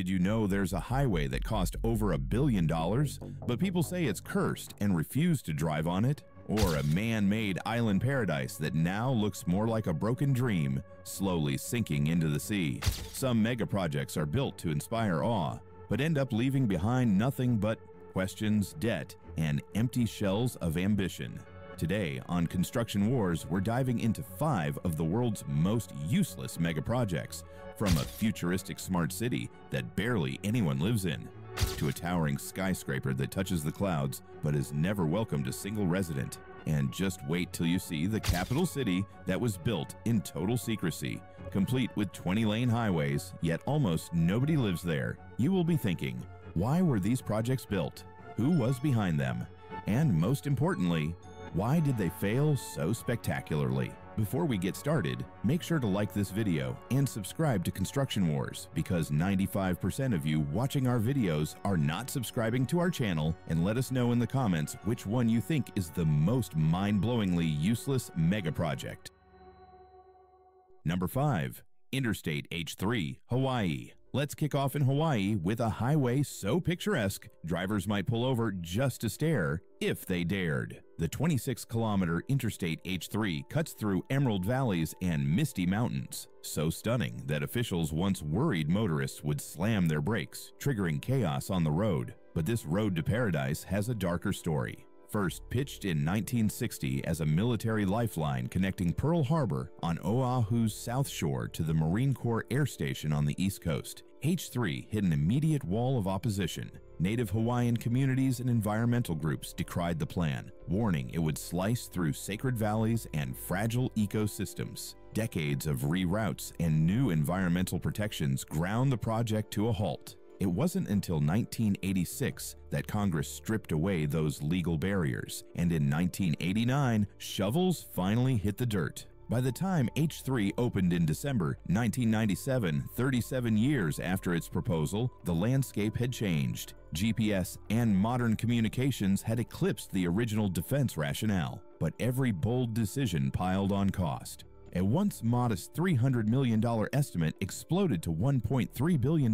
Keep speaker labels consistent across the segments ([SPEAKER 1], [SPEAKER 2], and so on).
[SPEAKER 1] Did you know there's a highway that cost over a billion dollars, but people say it's cursed and refuse to drive on it? Or a man-made island paradise that now looks more like a broken dream, slowly sinking into the sea. Some mega projects are built to inspire awe, but end up leaving behind nothing but questions, debt, and empty shells of ambition. Today on Construction Wars, we're diving into five of the world's most useless mega projects, from a futuristic smart city that barely anyone lives in, to a towering skyscraper that touches the clouds but has never welcomed a single resident. And just wait till you see the capital city that was built in total secrecy, complete with 20 lane highways, yet almost nobody lives there. You will be thinking, why were these projects built? Who was behind them? And most importantly, why did they fail so spectacularly? Before we get started, make sure to like this video and subscribe to Construction Wars because 95% of you watching our videos are not subscribing to our channel and let us know in the comments which one you think is the most mind-blowingly useless mega project. Number 5. Interstate H3, Hawaii. Let's kick off in Hawaii with a highway so picturesque, drivers might pull over just to stare if they dared. The 26 kilometer Interstate H3 cuts through emerald valleys and misty mountains, so stunning that officials once worried motorists would slam their brakes, triggering chaos on the road. But this road to paradise has a darker story first pitched in 1960 as a military lifeline connecting Pearl Harbor on Oahu's south shore to the Marine Corps Air Station on the East Coast. H3 hit an immediate wall of opposition. Native Hawaiian communities and environmental groups decried the plan, warning it would slice through sacred valleys and fragile ecosystems. Decades of reroutes and new environmental protections ground the project to a halt. It wasn't until 1986 that Congress stripped away those legal barriers, and in 1989, shovels finally hit the dirt. By the time H3 opened in December 1997, 37 years after its proposal, the landscape had changed. GPS and modern communications had eclipsed the original defense rationale, but every bold decision piled on cost. A once modest $300 million estimate exploded to $1.3 billion,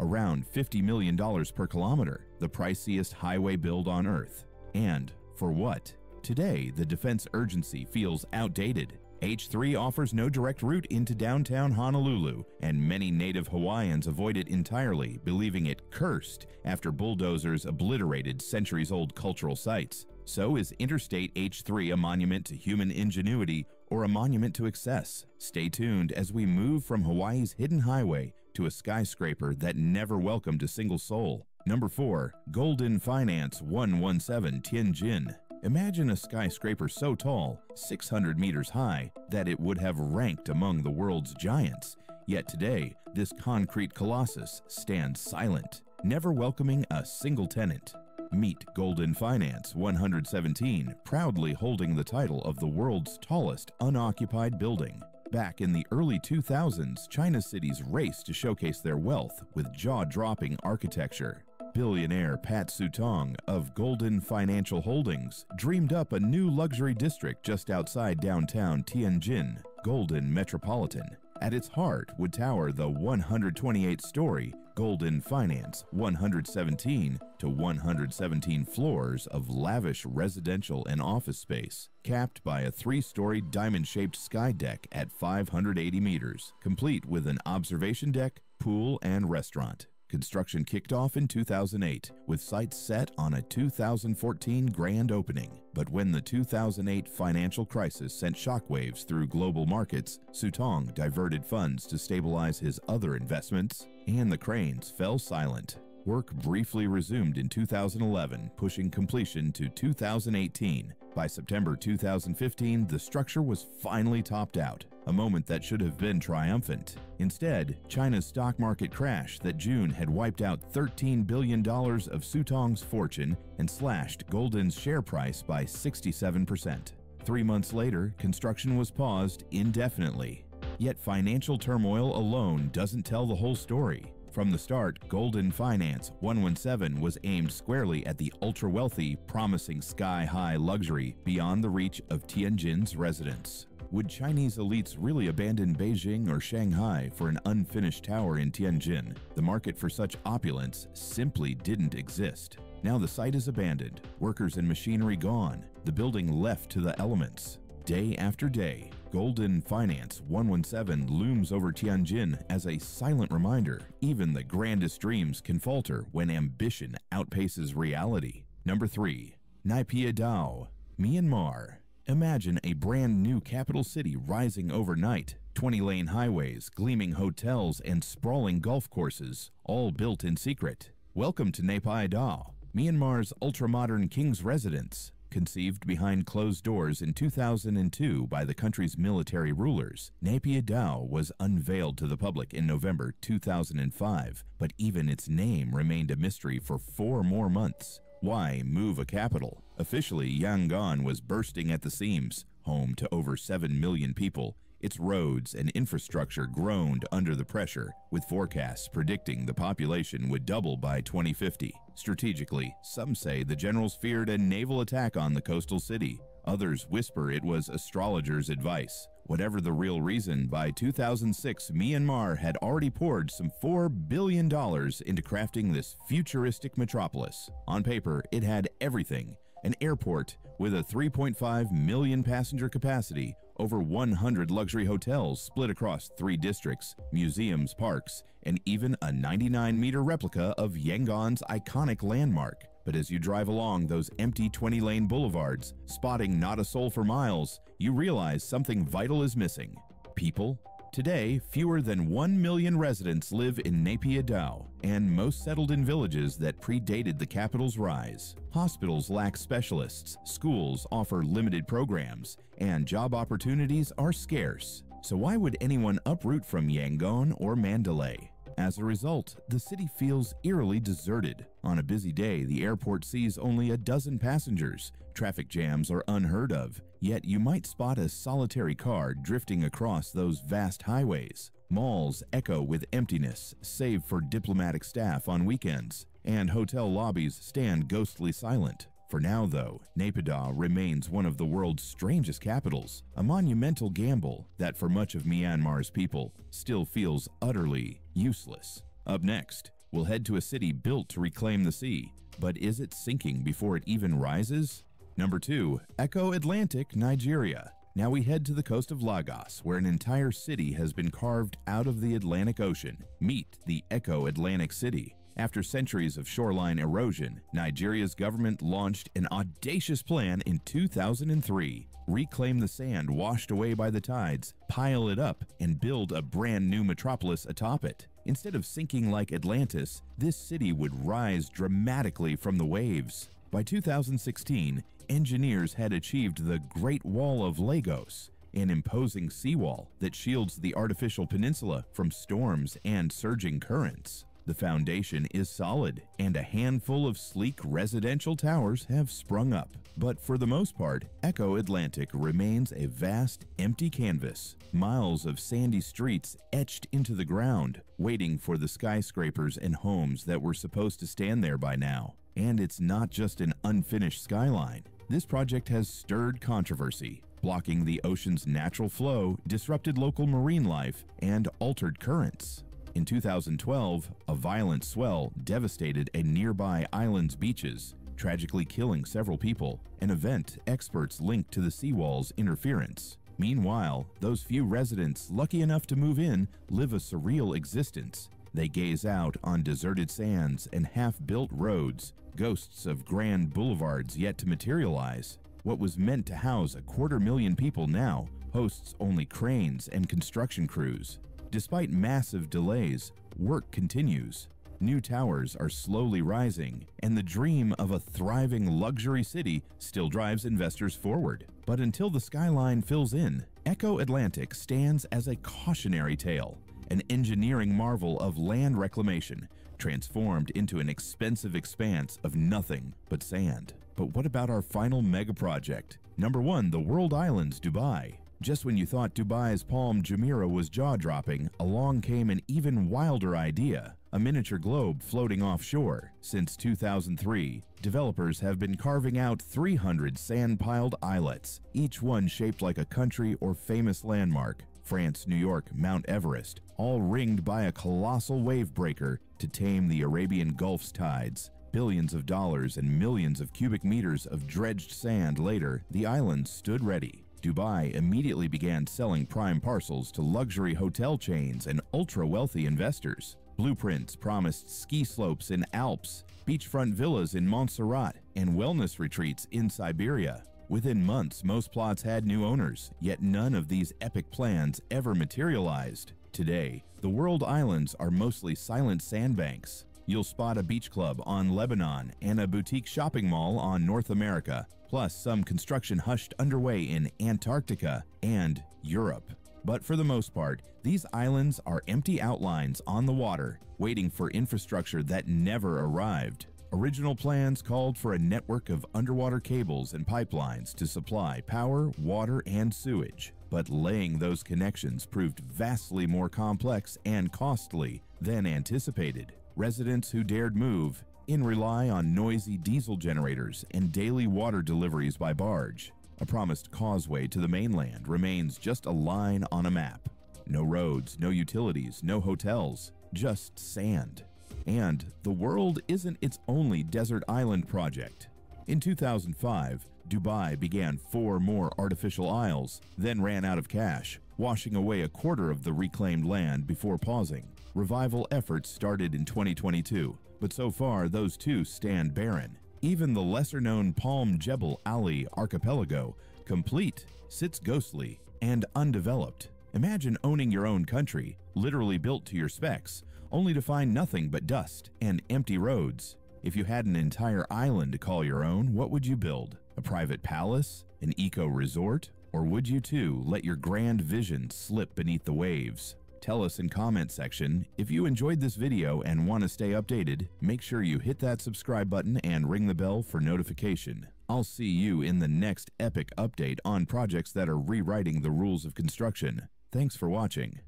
[SPEAKER 1] around $50 million per kilometer, the priciest highway build on Earth. And for what? Today, the defense urgency feels outdated. H3 offers no direct route into downtown Honolulu, and many native Hawaiians avoid it entirely, believing it cursed after bulldozers obliterated centuries old cultural sites. So is Interstate H3 a monument to human ingenuity or a monument to excess? Stay tuned as we move from Hawaii's hidden highway to a skyscraper that never welcomed a single soul. Number 4. Goldin Finance 117 Tianjin Imagine a skyscraper so tall, 600 meters high, that it would have ranked among the world's giants. Yet today, this concrete colossus stands silent, never welcoming a single tenant. Meet Goldin Finance 117, proudly holding the title of the world's tallest unoccupied building. Back in the early 2000s, China's cities raced to showcase their wealth with jaw-dropping architecture. Billionaire Pan Sutong of Goldin Financial Holdings dreamed up a new luxury district just outside downtown Tianjin, Goldin Metropolitan. At its heart would tower the 128-story Goldin Finance 117 to 117 floors of lavish residential and office space, capped by a three-story diamond-shaped sky deck at 580 meters, complete with an observation deck, pool, and restaurant. Construction kicked off in 2008, with sites set on a 2014 grand opening. But when the 2008 financial crisis sent shockwaves through global markets, Sutong diverted funds to stabilize his other investments, and the cranes fell silent. Work briefly resumed in 2011, pushing completion to 2018. By September 2015, the structure was finally topped out, a moment that should have been triumphant. Instead, China's stock market crash that June had wiped out $13 billion of Sutong's fortune and slashed Goldin's share price by 67%. Three months later, construction was paused indefinitely. Yet financial turmoil alone doesn't tell the whole story. From the start, Goldin Finance 117 was aimed squarely at the ultra-wealthy, promising sky-high luxury beyond the reach of Tianjin's residents. Would Chinese elites really abandon Beijing or Shanghai for an unfinished tower in Tianjin? The market for such opulence simply didn't exist. Now the site is abandoned, workers and machinery gone, the building left to the elements. Day after day, Goldin Finance 117 looms over Tianjin as a silent reminder even the grandest dreams can falter when ambition outpaces reality. Number 3. Naypyidaw, Myanmar. Imagine a brand new capital city rising overnight. 20 lane highways, gleaming hotels, and sprawling golf courses, all built in secret. Welcome to Naypyidaw, Myanmar's ultra-modern king's residence, conceived behind closed doors in 2002 by the country's military rulers, Naypyidaw was unveiled to the public in November 2005, but even its name remained a mystery for four more months. Why move a capital? Officially, Yangon was bursting at the seams, home to over 7 million people, its roads and infrastructure groaned under the pressure, with forecasts predicting the population would double by 2050. Strategically, some say the generals feared a naval attack on the coastal city. Others whisper it was astrologers' advice. Whatever the real reason, by 2006, Myanmar had already poured some $4 billion into crafting this futuristic metropolis. On paper, it had everything an airport with a 3.5 million passenger capacity, over 100 luxury hotels split across three districts, museums, parks, and even a 99 meter replica of Yangon's iconic landmark. But as you drive along those empty 20 lane boulevards, spotting not a soul for miles, you realize something vital is missing people Today, fewer than 1 million residents live in Naypyidaw, and most settled in villages that predated the capital's rise. Hospitals lack specialists, schools offer limited programs, and job opportunities are scarce. So why would anyone uproot from Yangon or Mandalay? As a result, the city feels eerily deserted. On a busy day, the airport sees only a dozen passengers. Traffic jams are unheard of, yet you might spot a solitary car drifting across those vast highways. Malls echo with emptiness, save for diplomatic staff on weekends, and hotel lobbies stand ghostly silent. For now, though, Naypyidaw remains one of the world's strangest capitals, a monumental gamble that for much of Myanmar's people still feels utterly useless. Up next, we'll head to a city built to reclaim the sea, but is it sinking before it even rises? Number 2. Eko Atlantic, Nigeria. Now we head to the coast of Lagos, where an entire city has been carved out of the Atlantic Ocean. Meet the Eko Atlantic City. After centuries of shoreline erosion, Nigeria's government launched an audacious plan in 2003 reclaim the sand washed away by the tides, pile it up, and build a brand new metropolis atop it. Instead of sinking like Atlantis, this city would rise dramatically from the waves. By 2016, engineers had achieved the Great Wall of Lagos, an imposing seawall that shields the artificial peninsula from storms and surging currents. The foundation is solid, and a handful of sleek residential towers have sprung up. But for the most part, Eko Atlantic remains a vast, empty canvas, miles of sandy streets etched into the ground, waiting for the skyscrapers and homes that were supposed to stand there by now. And it's not just an unfinished skyline. This project has stirred controversy, blocking the ocean's natural flow, disrupted local marine life, and altered currents. In 2012, a violent swell devastated a nearby island's beaches, tragically killing several people, an event experts linked to the seawall's interference. Meanwhile, those few residents lucky enough to move in live a surreal existence. They gaze out on deserted sands and half-built roads, ghosts of grand boulevards yet to materialize. What was meant to house a quarter million people now hosts only cranes and construction crews. Despite massive delays, work continues. New towers are slowly rising, and the dream of a thriving luxury city still drives investors forward. But until the skyline fills in, Eko Atlantic stands as a cautionary tale, an engineering marvel of land reclamation, transformed into an expensive expanse of nothing but sand. But what about our final mega project? Number 1, the World Islands, Dubai. Just when you thought Dubai's Palm Jumeirah was jaw-dropping, along came an even wilder idea, a miniature globe floating offshore. Since 2003, developers have been carving out 300 sand-piled islets, each one shaped like a country or famous landmark. France, New York, Mount Everest, all ringed by a colossal wave breaker to tame the Arabian Gulf's tides. Billions of dollars and millions of cubic meters of dredged sand later, the islands stood ready. Dubai immediately began selling prime parcels to luxury hotel chains and ultra-wealthy investors. Blueprints promised ski slopes in Alps, beachfront villas in Montserrat, and wellness retreats in Siberia. Within months, most plots had new owners, yet none of these epic plans ever materialized. Today, the world islands are mostly silent sandbanks. You'll spot a beach club on Lebanon and a boutique shopping mall on North America, plus some construction hushed underway in Antarctica and Europe. But for the most part, these islands are empty outlines on the water, waiting for infrastructure that never arrived. Original plans called for a network of underwater cables and pipelines to supply power, water, and sewage, but laying those connections proved vastly more complex and costly than anticipated. Residents who dared move in rely on noisy diesel generators and daily water deliveries by barge. A promised causeway to the mainland remains just a line on a map. No roads, no utilities, no hotels, just sand. And the world isn't its only desert island project. In 2005, Dubai began four more artificial isles, then ran out of cash, washing away a quarter of the reclaimed land before pausing. Revival efforts started in 2022, but so far those two stand barren. Even the lesser-known Palm Jebel Ali archipelago, complete, sits ghostly and undeveloped. Imagine owning your own country, literally built to your specs, only to find nothing but dust and empty roads. If you had an entire island to call your own, what would you build? A private palace? An eco-resort? Or would you too let your grand vision slip beneath the waves? Tell us in comment section. If you enjoyed this video and want to stay updated, make sure you hit that subscribe button and ring the bell for notification. I'll see you in the next epic update on projects that are rewriting the rules of construction. Thanks for watching.